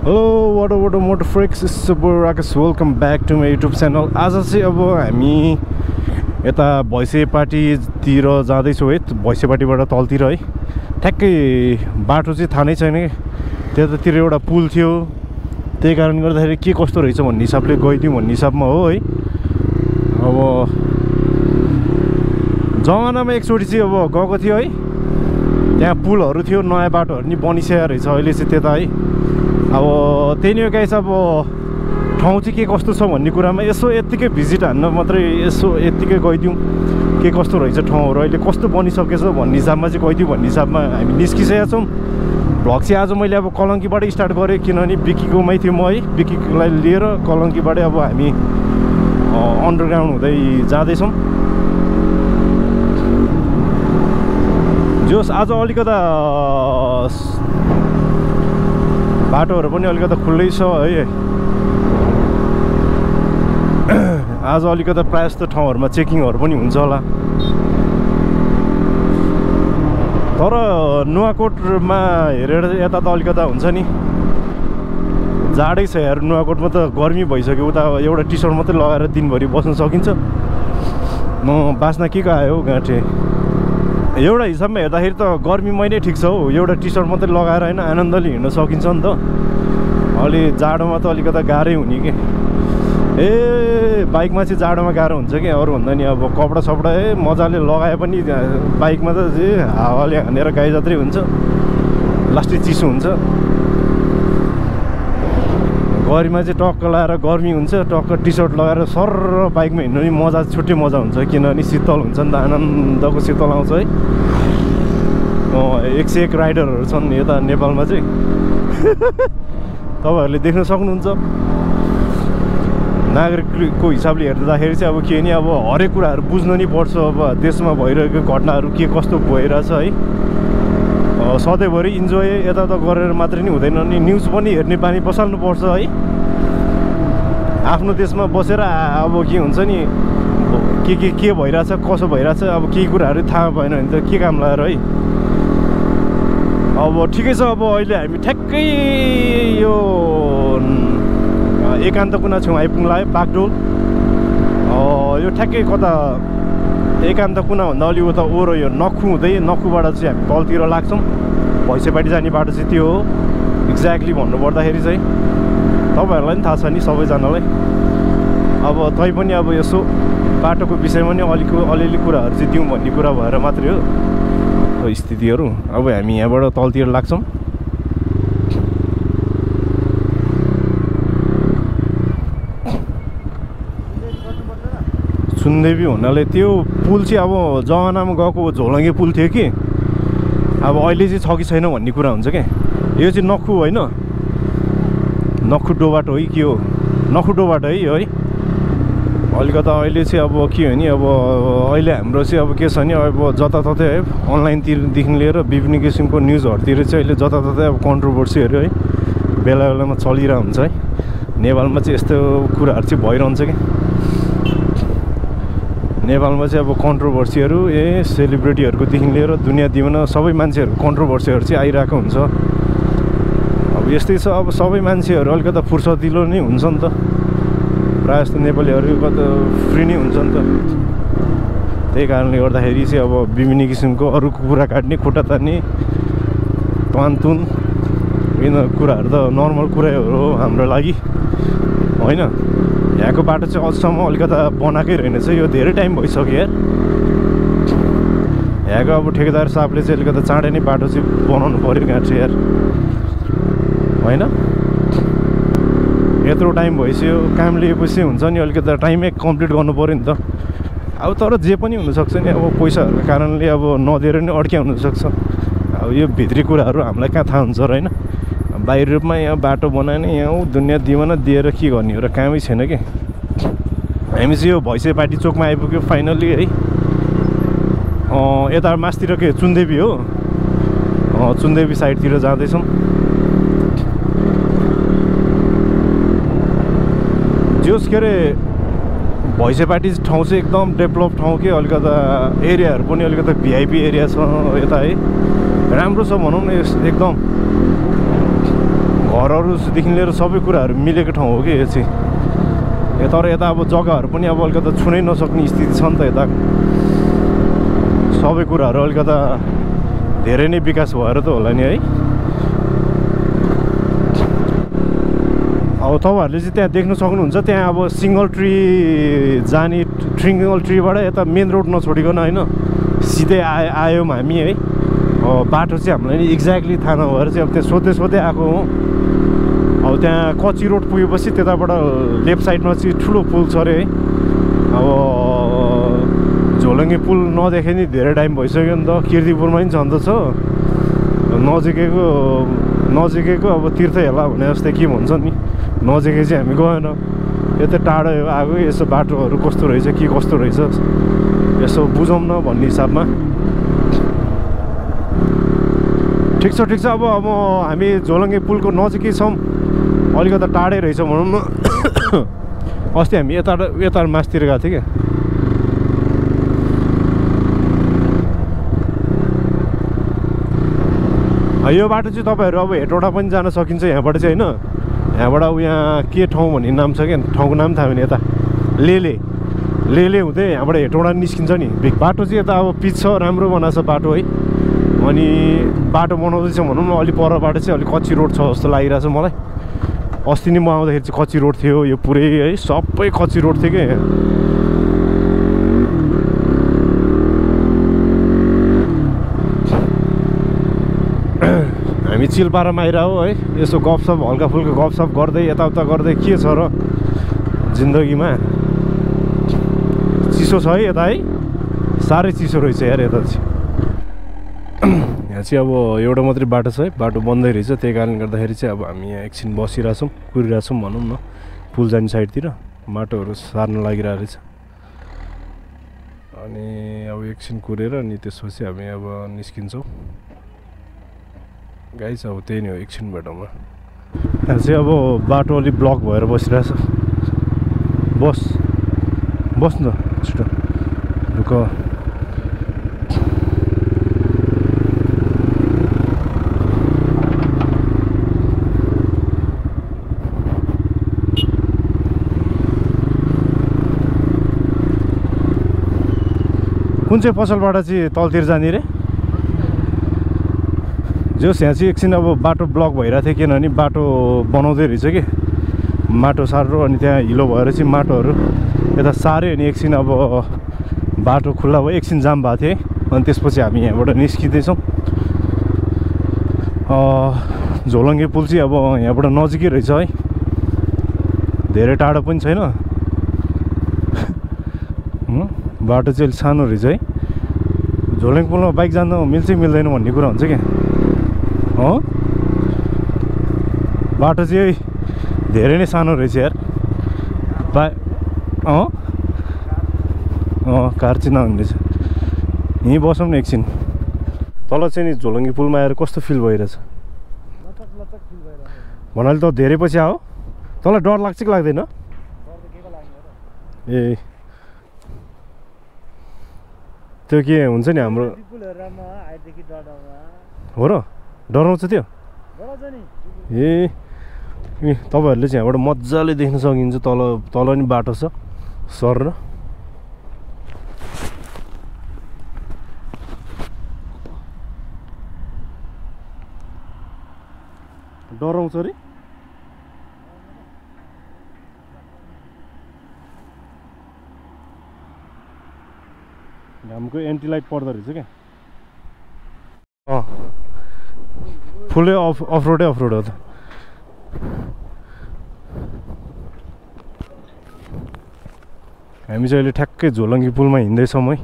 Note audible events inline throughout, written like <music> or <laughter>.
Hello water water motor फ्रेक्स super Rakesh welcome back to my YouTube channel आज चाहिँ अब हामी यता भैँसेपाटीतिर जाँदैछौँ है। भैँसेपाटीबाट तलतिर है। ठ्याक्कै बाटो चाहिँ थाहा नै छैन कि। त्यतातिर एउटा पुल थियो। त्यही कारण गर्दाखेरि के कस्तो रहेछ भन्ने हिसाबले गइदिउँ भन्ने हिसाबमा हो है। अब जमानामा एकचोटि चाहिँ अब गएको थियो है। त्यहाँ पुलहरू थियो नयाँ बाटोहरू नि बनिसकेको रहेछ। अहिले चाहिँ त्यता है। अब त्यही नै गाइस अब ठाउँ चाहिँ के कस्तो छ भन्ने कुरामा यसो यत्तिकै भिजिट हान्न मात्रै यसो यत्तिकै गइदिउँ। के कस्तो रहेछ ठाउँहरू अहिले कस्तो बनिसकेछ भन्ने हिसाबमा चाहिँ गइदिउँ भन्ने हिसाबमा हामी निस्किसकेका छौँ। भ्लग चाहिँ आज मैले अब कलङ्कीबाटै स्टार्ट गरेँ किनभने बिक्कीकोमै थियो म है। बिक्कीलाई लिएर कलङ्कीबाटै अब हामी अन्डरग्राउन्ड हुँदै जाँदैछौँ। जोस् आज अलिकता बाटोहरू पनि अलिकता खुल्लै छ है। आज अलिकता प्रायः जस्तो ठाउँहरूमा चेकिङहरू पनि हुन्छ होला। तर नुवाकोटमा हेरेर यता त अलिकता हुन्छ नि। जाडै छ यार नुवाकोटमा त गर्मी भइसक्यो उता एउटा टी सर्ट मात्रै लगाएर दिनभरि बस्न सकिन्छ। म बाँच्न के को आयो गाँठे। एउटा हिसाबमा हेर्दाखेरि त गर्मी महिनै ठिक छ हौ। एउटा टी सर्ट मात्रै लगाएर होइन आनन्दले हिँड्न सकिन्छ नि त। अलि जाडोमा त अलिकता गाह्रै हुने कि? ए बाइकमा चाहिँ जाडोमा गाह्रो हुन्छ कि? अरूभन्दा नि अब कपडा सपडा ए मजाले लगाए पनि बाइकमा त जे हावाले हानेर गाई जात्रै हुन्छ। लास्टै चिसो हुन्छ। गर्मीमा चाहिँ टक्क लगाएर गर्मी हुन्छ टक्क टी सर्ट लगाएर सर बाइकमा हिँड्नु नि मजा छुट्टै मजा हुन्छ किनभने शीतल हुन्छ नि त आनन्दको शीतल आउँछ है। एक सय एक राइडरहरू छन् यता नेपालमा चाहिँ। <laughs> तपाईँहरूले देख्न सक्नुहुन्छ। नागरिकको हिसाबले हेर्दाखेरि चाहिँ अब के नि अब हरेक कुराहरू बुझ्नु नि पर्छ अब देशमा भइरहेको घटनाहरू के कस्तो भइरहेछ है। सधैँभरि इन्जोय यताउता गरेर मात्रै नि हुँदैन नि न्युज पनि हेर्ने बानी बसाल्नुपर्छ है। आफ्नो देशमा बसेर अब के हुन्छ नि के के के भइरहेछ कसो भइरहेछ अब केही कुराहरू थाहा भएन भने त के काम लगाएर है। अब ठिकै छ अब अहिले हामी ठ्याक्कै यो एकान्त कुना छेउ आइपुग्ला है बागडोल। यो ठ्याक्कै कता एकान्त कुनाभन्दा अलि उता ओरो यो नखु हुँदै नखुबाट चाहिँ हामी तलतिर लाग्छौँ। भैँसेपाटी जाने बाटो चाहिँ त्यो हो। एक्ज्याक्टली भन्नुपर्दाखेरि चाहिँ तपाईँहरूलाई पनि थाहा छ नि सबैजनालाई। अब तै पनि अब यसो बाटोको विषयमा नि अलिक अलिअलि कुराहरू चाहिँ दिउँ भन्ने कुरा भएर मात्रै हो स्थितिहरू। अब हामी यहाँबाट तलतिर लाग्छौँ। सुनदेवी हुनाले त्यो पुल चाहिँ अब जमानामा गएको झोलङ्गे पुल थियो कि? अब अहिले चाहिँ छ कि छैन भन्ने कुरा हुन्छ क्या यो चाहिँ नखु होइन। नखुड्डो बाटो है के हो? नखुड्डो बाटो है है। अलिकता अहिले चाहिँ अब के हो नि अब अहिले हाम्रो चाहिँ अब के छ नि अब जताततै है अनलाइनतिरदेखि लिएर विभिन्न किसिमको न्युजहरूतिर चाहिँ अहिले जताततै अब कन्ट्रोभर्सीहरू है बेला बेलामा चलिरहेको हुन्छ है। नेपालमा चाहिँ यस्तो कुराहरू चाहिँ भइरहन्छ कि? नेपालमा चाहिँ अब कन्ट्रोभर्सीहरू ए सेलिब्रेटीहरूकोदेखि लिएर दुनियाँ दिवाना सबै मान्छेहरूको कन्ट्रोभर्सीहरू चाहिँ आइरहेको हुन्छ। अब यस्तै छ अब सबै मान्छेहरू अलिकता फुर्सदिलो नै हुन्छ नि त। प्रायः जस्तो नेपालीहरू कता फ्री नै हुन्छ नि त। त्यही कारणले गर्दाखेरि चाहिँ अब विभिन्न किसिमको अरू कुरा काट्ने खुट्टा तान्ने तानतुन यिनीहरू कुराहरू त नर्मल कुराहरू हो हाम्रो लागि। होइन? यहाँको बाटो चाहिँ अझसम्म अलिकता बनाएकै रहेनछ। यो धेरै टाइम भइसक्यो। यार यहाँको अब ठेकेदार साहबले चाहिँ अलिकता चाँडै नै बाटो चाहिँ बनाउनु पऱ्यो यहाँ चाहिँ यार। होइन? यत्रो टाइम भइसक्यो। काम लिएपछि हुन्छ नि अलिकति टाइमै कम्प्लिट पऱ्यो नि त। अब तर जे पनि हुनसक्छ नि अब पैसाहरूको कारणले अब नदिएर नि अड्क्या हुनसक्छ। अब यो भित्री कुराहरू हामीलाई कहाँ थाहा हुन्छ र होइन? बाहिर रूपमा यहाँ बाटो बनाएन यहाँ दुनियाँ दिवाना दिएर के गर्ने एउटा कामै छैन कि? हामी चाहिँ यो भैँसेपाटी चोकमा आइपुग्यो फाइनल्ली है। यता मासतिर के? चुन्देवी हो। चुन्देवी साइडतिर जाँदैछौँ। जोस् के अरे भैँसेपाटी ठाउँ चाहिँ एकदम डेभलप ठाउँ के? अलिकता एरियाहरू पनि अलिकता भिआइपी एरिया छ यता है। राम्रो छ भनौँ न एकदम। घरहरूदेखि लिएर सबै कुराहरू मिलेको ठाउँ हो कि यो चाहिँ तर यता अब जग्गाहरू पनि अब अलिकता छुनै नसक्ने स्थिति छ नि त यता। सबै कुराहरू अलिकता धेरै नै विकास भएर त होला नि है। अब तपाईँहरूले चाहिँ त्यहाँ देख्न सक्नुहुन्छ त्यहाँ अब सिङ्गल ट्री जाने सिङ्गल ट्रीबाट यता मेन रोड नछोडिकन होइन सिधै आए आयौँ हामी है। बाटो चाहिँ हामीलाई नि एक्ज्याक्टली थाहा नभएर चाहिँ अब त्यहाँ सोध्दै सोध्दै आएको हो। अब त्यहाँ कच्ची रोड पुगेपछि त्यताबाट लेफ्ट साइडमा चाहिँ ठुलो पुल छ अरे है। अब झोलङ्गे पुल नदेखे नि धेरै टाइम भइसक्यो नि त। किर्तिपुरमा पनि छन् छ। नजिकैको नजिकैको अब तीर्थ हेला भने जस्तै के भन्छ नि? नजिकै चाहिँ हामी गएन। यतै टाढो आएको यसो बाटोहरू कस्तो रहेछ के कस्तो रहेछ यसो बुझौँ न भन्ने हिसाबमा। ठिक छ ठिक छ। अब अब हामी झोलङ्गे पुलको नजिकै छौँ। अलिकति टाढै रहेछ भनौँ न। <coughs> अस्ति हामी यता यता मासतिर गएको थियौँ क्या। यो बाटो चाहिँ तपाईँहरू अब हेटौँडा पनि जान सकिन्छ यहाँबाट चाहिँ होइन? यहाँबाट अब यहाँ के ठाउँ भन्ने नाम छ क्या? ठाउँको नाम थाहा भने यता। लेले। लेले हुँदै यहाँबाट हेटौँडा निस्किन्छ नि। बाटो चाहिँ यता अब पिच छ राम्रो बनाएको छ बाटो है। अनि बाटो बनाउँदैछ भनौँ न अलिक पर बाटो चाहिँ अलिक कच्ची रोड छ जस्तो लागिरहेछ मलाई। अस्ति नै म आउँदाखेरि चाहिँ कच्ची रोड थियो यो पुरै है सबै कच्ची रोड थियो क्या <clears throat> हामी चिलपारामा आइरह है यसो गफसप हल्का फुल्का गफसप गर्दै यताउता गर्दै के छ र जिन्दगीमा? चिसो छ है यता है। साह्रै चिसो रहेछ यार यता चाहिँ। यहाँ चाहिँ अब एउटा मात्रै बाटो छ है। बाटो बन्दै रहेछ। त्यही कारणले गर्दाखेरि चाहिँ अब हामी यहाँ एकछिन बसिरहेछौँ कुरिरहेछौँ भनौँ न। पुल जाने साइडतिर माटोहरू सार्न लागिरहेको रहेछ। अनि अब एकछिन कुरेर अनि त्यसपछि हामी अब निस्किन्छौँ। गाई छ अब त्यही नै हो एकछिन बाटोमा। यहाँ चाहिँ अब बाटो अलिक ब्लक भएर बसिरहेछ। बस। बस् न छिटो। ढुक्क। कुन चाहिँ पसलबाट चाहिँ तलतिर जाने रे? जोस् यहाँ चाहिँ एकछिन अब बाटो ब्लक भइरहेको थियो किनभने बाटो बनाउँदै रहेछ कि। माटो सार्रो अनि त्यहाँ हिलो भएर चाहिँ माटोहरू यता सार्यो अनि एकछिन अब बाटो खुल्ला भयो एकछिन जाम भएको थियो अनि त्यसपछि हामी यहाँबाट निस्किँदैछौँ। झोलङ्गे पुल चाहिँ अब यहाँबाट नजिकै रहेछ है। धेरै टाढो पनि छैन। <laughs> बाटो चाहिँ अलिक सानो रहेछ है। झोलङ्गे पुलमा बाइक जानु मिल्छ मिल्दैन भन्ने कुरा हुन्छ क्या हो? बाटो चाहिँ धेरै नै सानो रहेछ यार। बा अँ? अँ कार चाहिँ नहुने रहेछ। यहीँ बसौँ न एकछिन। तल चाहिँ नि झोलङ्गी पुलमा आएर कस्तो फिल भइरहेछ? भन्नाले त धेरै पछि आऊ। तँलाई डर लाग्छ कि लाग्दैन? ए। त्यो के हुन्छ नि हाम्रो हो र? डराउँछ त्यो। ए तपाईँहरूले चाहिँ यहाँबाट मजाले देख्न सकिन्छ तल तल नि बाटो छ सर र। डराउँछ अरे? घामको एन्टिलाइट पर्दो रहेछ क्या? फुलै अफ अफ रोडै अफ रोड हो त। हामी चाहिँ अहिले ठ्याक्कै झोलङ्गी पुलमा हिँड्दैछौँ है।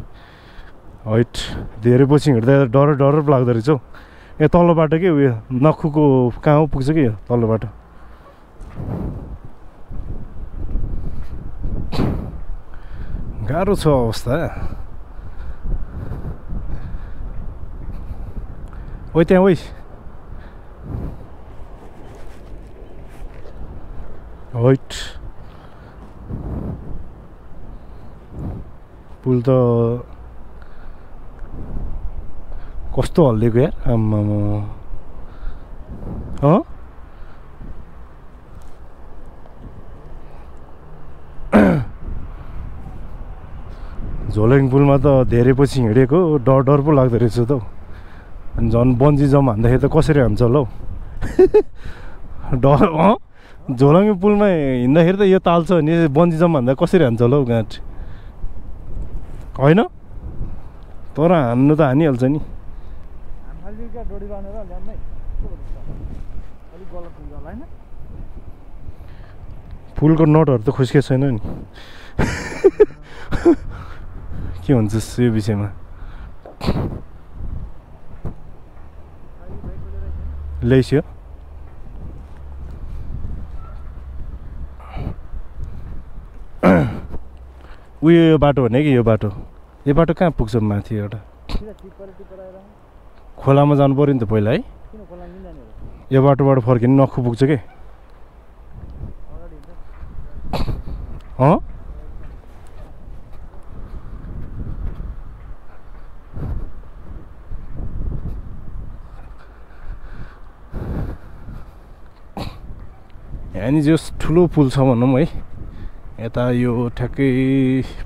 हैट धेरै पछि हिँड्दा डर डर लाग्दो रहेछ हौ। यहाँ तल्लो बाटो के उयो नखुको कहाँ पुग्छ कि यो तल्लो बाटो गाह्रो छ अवस्था। Oi, tem oi. होइट पुल त कस्तो हल्लिएको यार आम्मा अँ झोलङ पुलमा त धेरै पछि हिँडेको डर डर पो लाग्दो रहेछ त अनि झन् बन्जी जम्प हान्दाखेरि त कसरी हान्छ होला हौ? <laughs> डर अँ? झोलङ्गे पुलमा हिँड्दाखेरि त यो ताल्छ भने बन्जी जम्प हान्दा कसरी हान्छ होला हौ गाँठ? होइन? तर हान्नु त हानिहाल्छ नि। पुलको नटहरू त खुस्के छैन नि। <laughs> के हुन्छ यो विषयमा? ल्याइस्यो उयो यो बाटो भने कि यो बाटो यो बाटो कहाँ पुग्छ माथि एउटा खोलामा जानु पऱ्यो नि त पहिला है यो बाटोबाट फर्किनु नखु पुग्छ कि अँ यहाँनिर जस ठुलो पुल छ भनौँ है यता यो ठ्याक्कै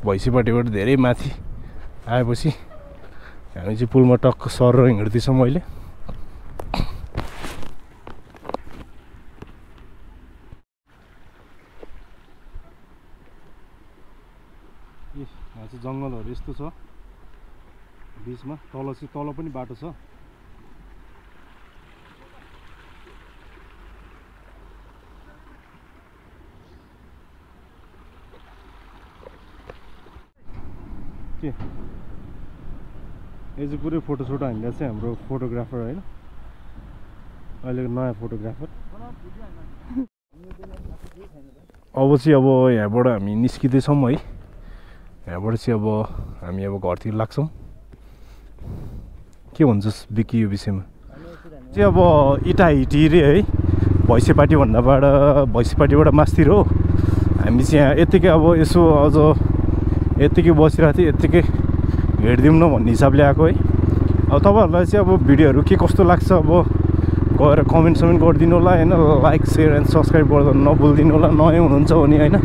भैँसीपट्टिबाट धेरै माथि आएपछि हामी चाहिँ पुलमा टक्क सर हिँड्दैछौँ अहिले। जङ्गलहरू यस्तो छ बिचमा तल चाहिँ तल पनि बाटो छ। के यो चाहिँ पुरै फोटोसोटो हामीलाई चाहिँ हाम्रो फोटोग्राफर होइन अहिलेको नयाँ फोटोग्राफर अब चाहिँ अब यहाँबाट हामी निस्किँदैछौँ है। यहाँबाट चाहिँ अब हामी अब घरतिर लाग्छौँ। के भन्छस् बिकी यो विषयमा? चाहिँ अब इटा हिटी रे है भैँसेपाटी भन्दाबाट भैँसेपाटीबाट मास्तिर हो। हामी चाहिँ यहाँ यत्तिकै अब यसो अझ यत्तिकै बसिरहेको थियो यत्तिकै हिँडिदिउँ न भन्ने हिसाबले आएको है। अब तपाईँहरूलाई चाहिँ अब भिडियोहरू के कस्तो लाग्छ अब गएर कमेन्ट समेन्ट गरिदिनु होला होइन? लाइक सेयर एन्ड सब्सक्राइब गर्दा नभुलिदिनु होला नयाँ हुनुहुन्छ भने होइन?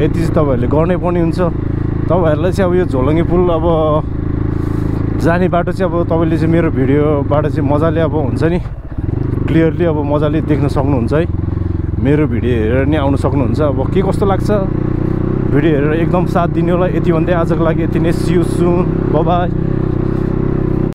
यति चाहिँ तपाईँहरूले गर्नै पर्ने हुन्छ। तपाईँहरूलाई चाहिँ अब यो झोलङ्गे पुल अब जाने बाटो चाहिँ अब तपाईँले चाहिँ मेरो भिडियोबाट चाहिँ मजाले अब हुन्छ नि क्लियरली अब मजाले देख्न सक्नुहुन्छ है। मेरो भिडियो हेरेर नि आउनु सक्नुहुन्छ। अब के कस्तो लाग्छ? भिडियो हेरेर एकदम साथ दिने होला। यति भन्दै आजको लागि यति नै। See you soon by